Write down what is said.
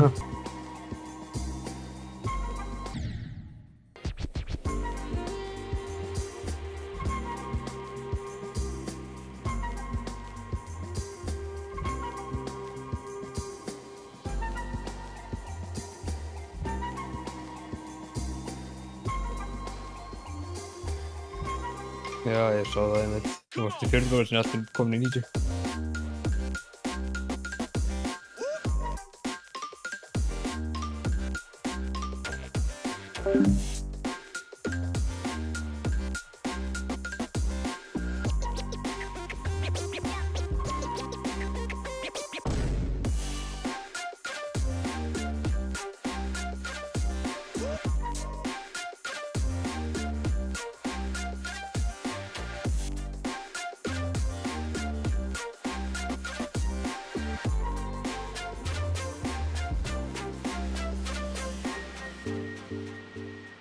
Oh. Já, ég sá það einmitt. Þú varst í fjörðum og sinni alltaf komin í 90. Após gole.